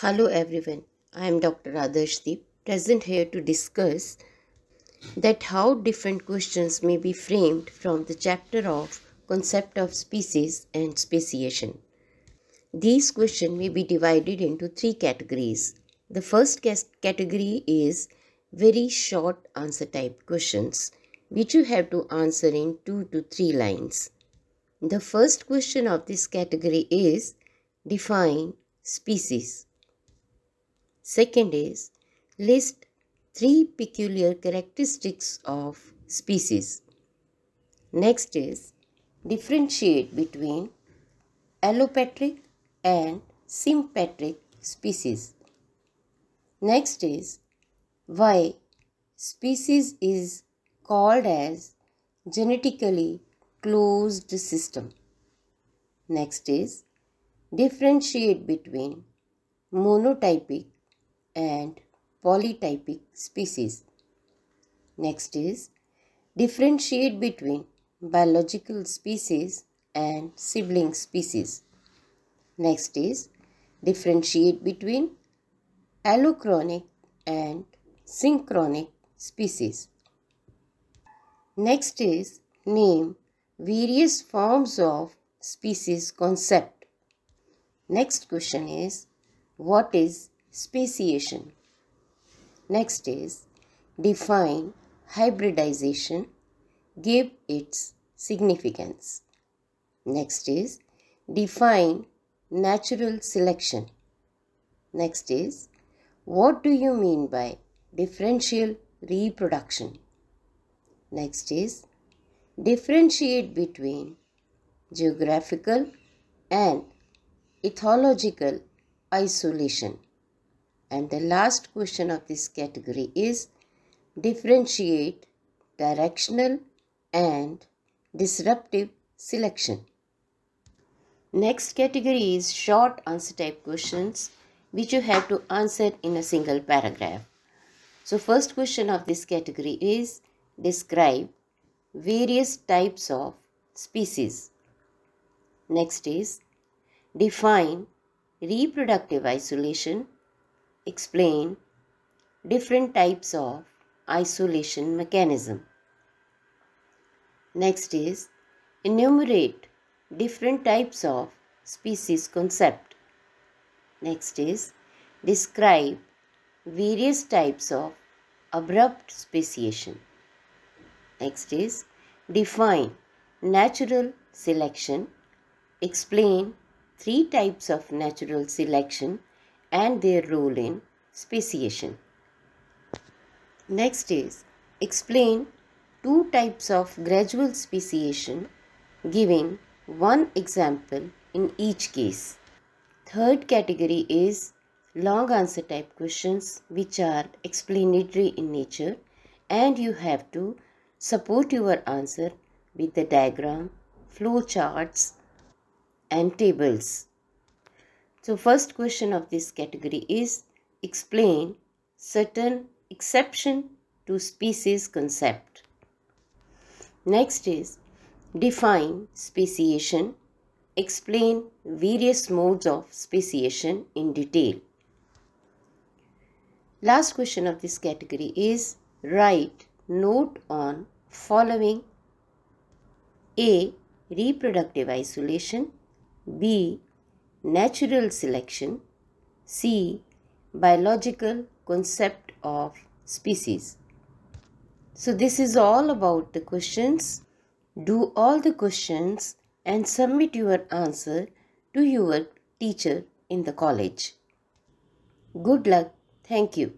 Hello everyone, I am Dr. Adarshdeep, present here to discuss that how different questions may be framed from the chapter of concept of species and speciation. These questions may be divided into three categories. The first category is very short answer type questions which you have to answer in 2 to 3 lines. The first question of this category is define species. Second is list three peculiar characteristics of species. Next is differentiate between allopatric and sympatric species. Next is why species is called as genetically closed system. Next is differentiate between monotypic and polytypic species. Next is differentiate between biological species and sibling species. Next is differentiate between allochronic and synchronic species. Next is name various forms of species concept. Next question is what is speciation. Next is define hybridization, give its significance. Next is define natural selection. Next is what do you mean by differential reproduction? Next is differentiate between geographical and ethological isolation. And the last question of this category is differentiate directional and disruptive selection. Next category is short answer type questions which you have to answer in a single paragraph. So first question of this category is describe various types of species. Next is define reproductive isolation explain different types of isolation mechanism. Next is enumerate different types of species concept. Next is describe various types of abrupt speciation. Next is define natural selection. Explain three types of natural selection and their role in speciation. Next is explain two types of gradual speciation giving one example in each case. Third category is long answer type questions which are explanatory in nature and you have to support your answer with the diagram, flow charts and tables. So first question of this category is explain certain exception to species concept. Next is define speciation, explain various modes of speciation in detail. Last question of this category is write note on following A. Reproductive isolation B natural selection, C. Biological concept of species. So this is all about the questions. Do all the questions and submit your answer to your teacher in the college. Good luck. Thank you.